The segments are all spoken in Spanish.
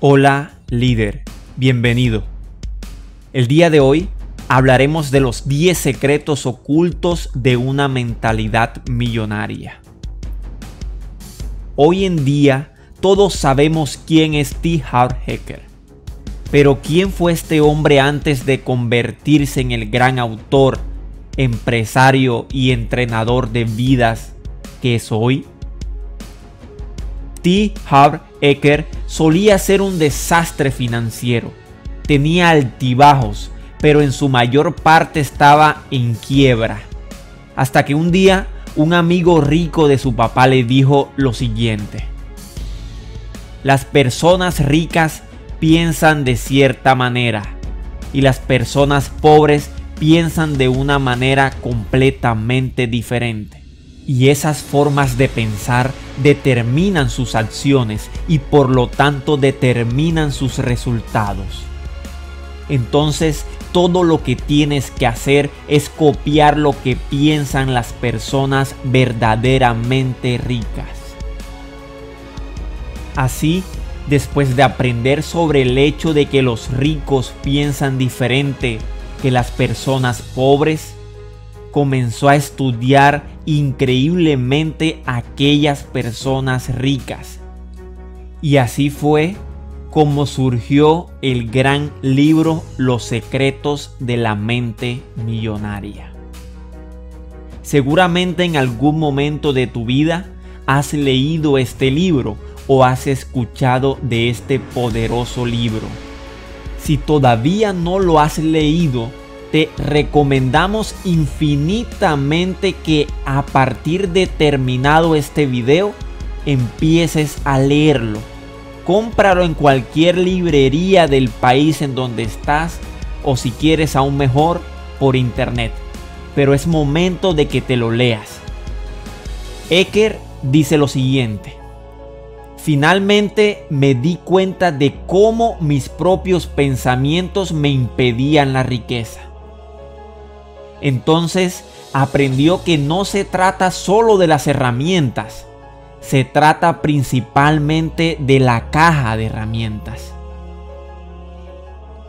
Hola líder, bienvenido. El día de hoy hablaremos de los 10 secretos ocultos de una mentalidad millonaria. Hoy en día todos sabemos quién es T. Hart Hacker. Pero ¿quién fue este hombre antes de convertirse en el gran autor, empresario y entrenador de vidas que es hoy? T. Harv Eker solía ser un desastre financiero. Tenía altibajos, pero en su mayor parte estaba en quiebra. Hasta que un día un amigo rico de su papá le dijo lo siguiente. Las personas ricas piensan de cierta manera y las personas pobres piensan de una manera completamente diferente y esas formas de pensar determinan sus acciones y por lo tanto determinan sus resultados. Entonces todo lo que tienes que hacer es copiar lo que piensan las personas verdaderamente ricas. Así, después de aprender sobre el hecho de que los ricos piensan diferente que las personas pobres, comenzó a estudiar increíblemente aquellas personas ricas. Y así fue como surgió el gran libro Los secretos de la mente millonaria. Seguramente en algún momento de tu vida has leído este libro o has escuchado de este poderoso libro. Si todavía no lo has leído, te recomendamos infinitamente que a partir de terminado este video empieces a leerlo. Cómpralo en cualquier librería del país en donde estás o si quieres aún mejor por internet. Pero es momento de que te lo leas. Eker dice lo siguiente. Finalmente me di cuenta de cómo mis propios pensamientos me impedían la riqueza. Entonces aprendió que no se trata solo de las herramientas, se trata principalmente de la caja de herramientas.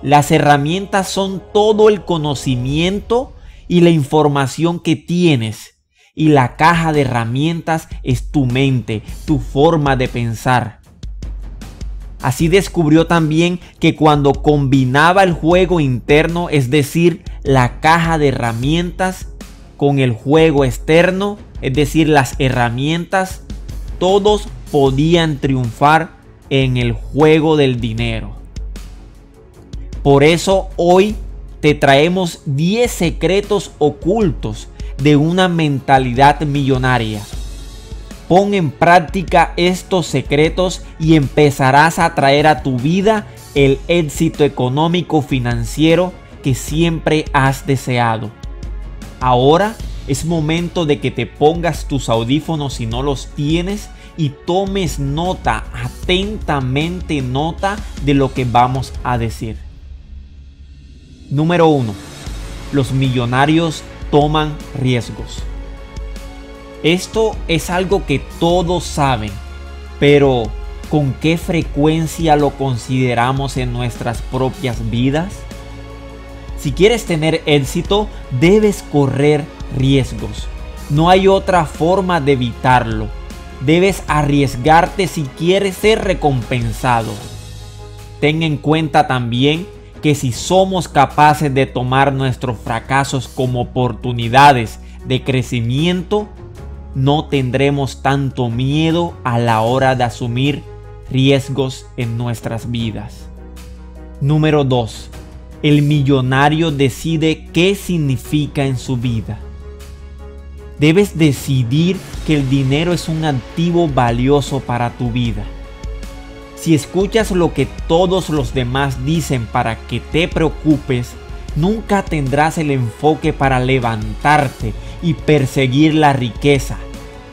Las herramientas son todo el conocimiento y la información que tienes. Y la caja de herramientas es tu mente, tu forma de pensar. Así descubrió también que cuando combinaba el juego interno, es decir, la caja de herramientas, con el juego externo, es decir, las herramientas, todos podían triunfar en el juego del dinero. Por eso hoy te traemos 10 secretos ocultos de una mentalidad millonaria Pon en práctica estos secretos y empezarás a traer a tu vida el éxito económico financiero que siempre has deseado. Ahora es momento de que te pongas tus audífonos si no los tienes y tomes nota, atentamente nota de lo que vamos a decir. Número 1. Los millonarios toman riesgos. Esto es algo que todos saben, pero ¿con qué frecuencia lo consideramos en nuestras propias vidas? Si quieres tener éxito, debes correr riesgos. No hay otra forma de evitarlo. Debes arriesgarte si quieres ser recompensado. Ten en cuenta también que si somos capaces de tomar nuestros fracasos como oportunidades de crecimiento, no tendremos tanto miedo a la hora de asumir riesgos en nuestras vidas. Número 2. El millonario decide qué significa en su vida. Debes decidir que el dinero es un activo valioso para tu vida. Si escuchas lo que todos los demás dicen para que te preocupes, nunca tendrás el enfoque para levantarte y perseguir la riqueza.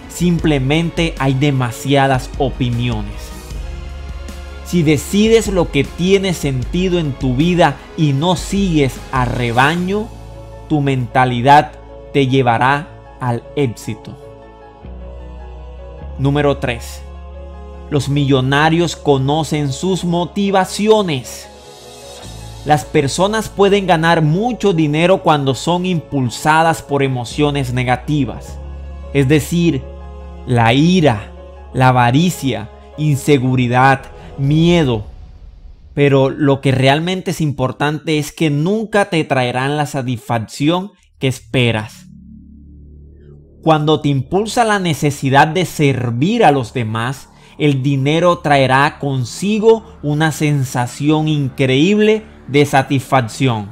Simplemente hay demasiadas opiniones. Si decides lo que tiene sentido en tu vida y no sigues a rebaño, tu mentalidad te llevará al éxito. Número 3. los millonarios conocen sus motivaciones. Las personas pueden ganar mucho dinero cuando son impulsadas por emociones negativas, es decir, la ira, la avaricia, inseguridad, miedo. Pero lo que realmente es importante es que nunca te traerán la satisfacción que esperas. Cuando te impulsa la necesidad de servir a los demás, el dinero traerá consigo una sensación increíble de satisfacción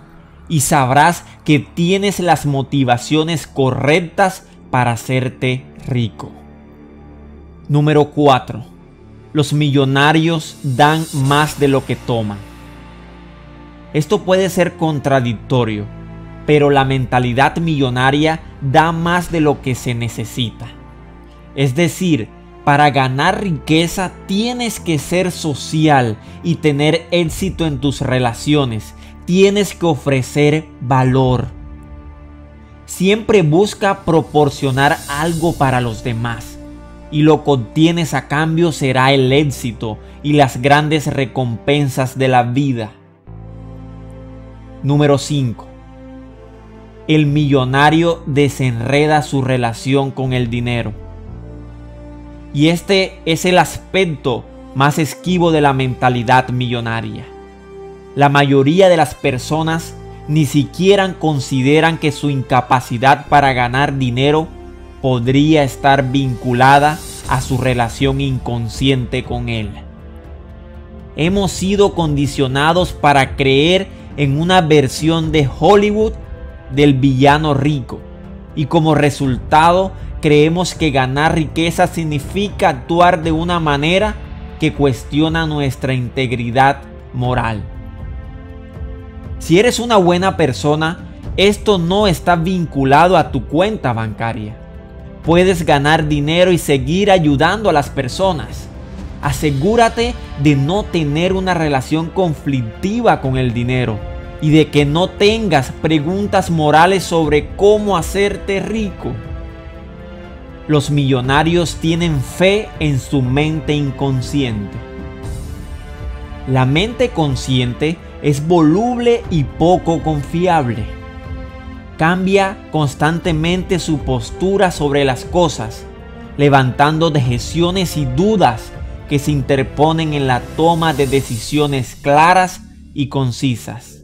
y sabrás que tienes las motivaciones correctas para hacerte rico. Número 4. Los millonarios dan más de lo que toman. Esto puede ser contradictorio, pero la mentalidad millonaria da más de lo que se necesita. Es decir, para ganar riqueza tienes que ser social y tener éxito en tus relaciones. Tienes que ofrecer valor. Siempre busca proporcionar algo para los demás. Y lo que obtienes a cambio será el éxito y las grandes recompensas de la vida. Número 5. El millonario desenreda su relación con el dinero. Y este es el aspecto más esquivo de la mentalidad millonaria. La mayoría de las personas ni siquiera consideran que su incapacidad para ganar dinero podría estar vinculada a su relación inconsciente con él. Hemos sido condicionados para creer en una versión de Hollywood del villano rico y como resultado creemos que ganar riqueza significa actuar de una manera que cuestiona nuestra integridad moral. Si eres una buena persona, esto no está vinculado a tu cuenta bancaria. Puedes ganar dinero y seguir ayudando a las personas. Asegúrate de no tener una relación conflictiva con el dinero y de que no tengas preguntas morales sobre cómo hacerte rico. Los millonarios tienen fe en su mente inconsciente. La mente consciente es voluble y poco confiable. Cambia constantemente su postura sobre las cosas, levantando dejeciones y dudas que se interponen en la toma de decisiones claras y concisas.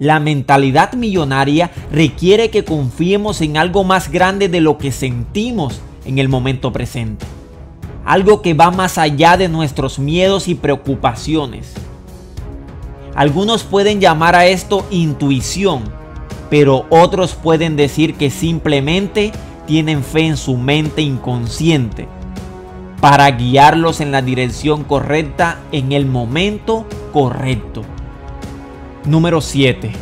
La mentalidad millonaria requiere que confiemos en algo más grande de lo que sentimos en el momento presente. Algo que va más allá de nuestros miedos y preocupaciones. Algunos pueden llamar a esto intuición, pero otros pueden decir que simplemente tienen fe en su mente inconsciente para guiarlos en la dirección correcta en el momento correcto. Número 7.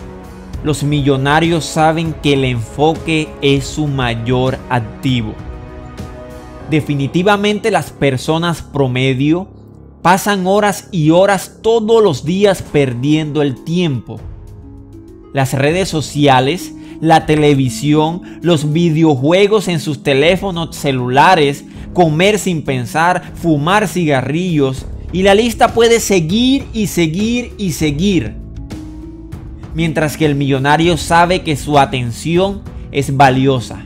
Los millonarios saben que el enfoque es su mayor activo. Definitivamente las personas promedio pasan horas y horas todos los días perdiendo el tiempo. Las redes sociales, la televisión, los videojuegos en sus teléfonos celulares, comer sin pensar, fumar cigarrillos y la lista puede seguir y seguir y seguir mientras que el millonario sabe que su atención es valiosa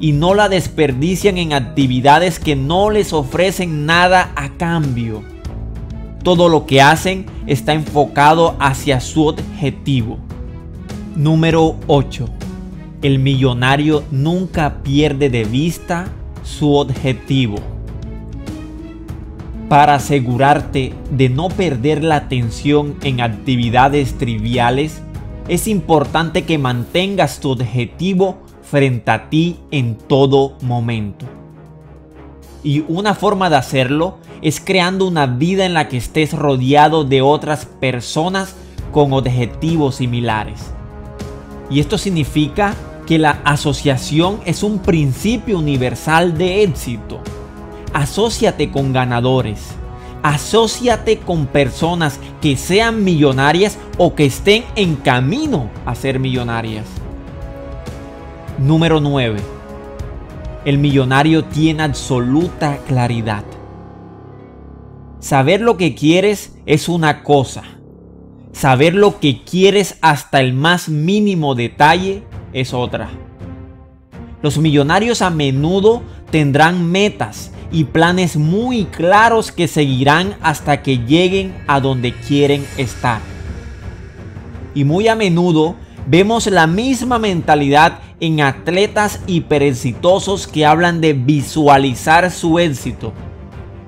y no la desperdician en actividades que no les ofrecen nada a cambio. Todo lo que hacen está enfocado hacia su objetivo. Número 8. El millonario nunca pierde de vista su objetivo. Para asegurarte de no perder la atención en actividades triviales, es importante que mantengas tu objetivo frente a ti en todo momento. Y una forma de hacerlo es creando una vida en la que estés rodeado de otras personas con objetivos similares. Y esto significa que la asociación es un principio universal de éxito. Asociate con ganadores Asociate con personas que sean millonarias o que estén en camino a ser millonarias. Número 9. El millonario tiene absoluta claridad. Saber lo que quieres es una cosa. Saber lo que quieres hasta el más mínimo detalle es otra. Los millonarios a menudo tendrán metas y planes muy claros que seguirán hasta que lleguen a donde quieren estar. Y muy a menudo vemos la misma mentalidad en atletas hiperexitosos que hablan de visualizar su éxito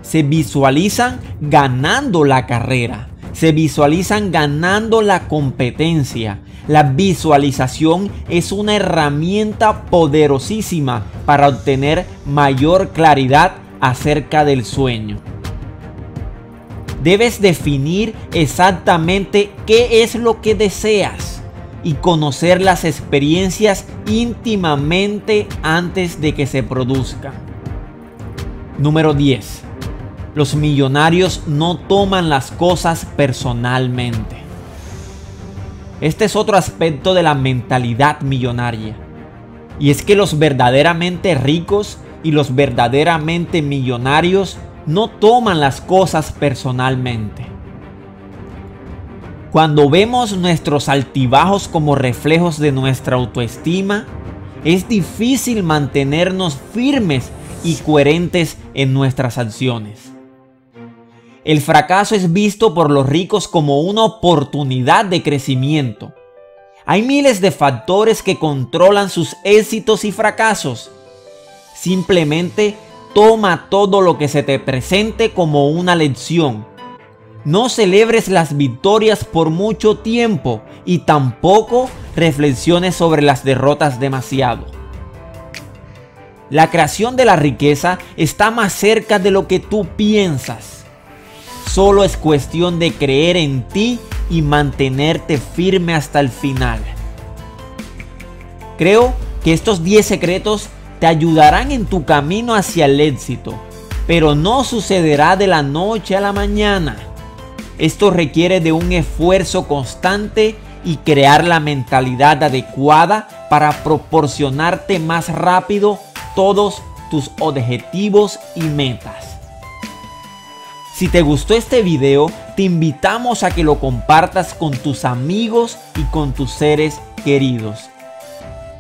se visualizan ganando la carrera, se visualizan ganando la competencia. La visualización es una herramienta poderosísima para obtener mayor claridad acerca del sueño. Debes definir exactamente qué es lo que deseas y conocer las experiencias íntimamente antes de que se produzcan. Número 10 los millonarios no toman las cosas personalmente. Este es otro aspecto de la mentalidad millonaria. Y es que los verdaderamente ricos y los verdaderamente millonarios no toman las cosas personalmente. Cuando vemos nuestros altibajos como reflejos de nuestra autoestima, es difícil mantenernos firmes y coherentes en nuestras acciones. El fracaso es visto por los ricos como una oportunidad de crecimiento. Hay miles de factores que controlan sus éxitos y fracasos. Simplemente toma todo lo que se te presente como una lección. No celebres las victorias por mucho tiempo y tampoco reflexiones sobre las derrotas demasiado. La creación de la riqueza está más cerca de lo que tú piensas. Solo es cuestión de creer en ti y mantenerte firme hasta el final. Creo que estos 10 secretos te ayudarán en tu camino hacia el éxito, pero no sucederá de la noche a la mañana. Esto requiere de un esfuerzo constante y crear la mentalidad adecuada para proporcionarte más rápido todos tus objetivos y metas. Si te gustó este video, te invitamos a que lo compartas con tus amigos y con tus seres queridos.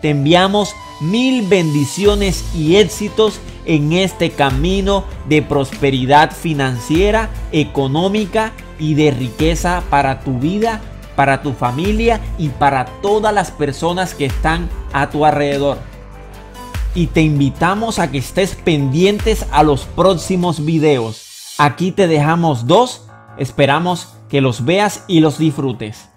Te enviamos mil bendiciones y éxitos en este camino de prosperidad financiera, económica y de riqueza para tu vida, para tu familia y para todas las personas que están a tu alrededor. Y te invitamos a que estés pendientes a los próximos videos Aquí te dejamos dos. Esperamos que los veas y los disfrutes.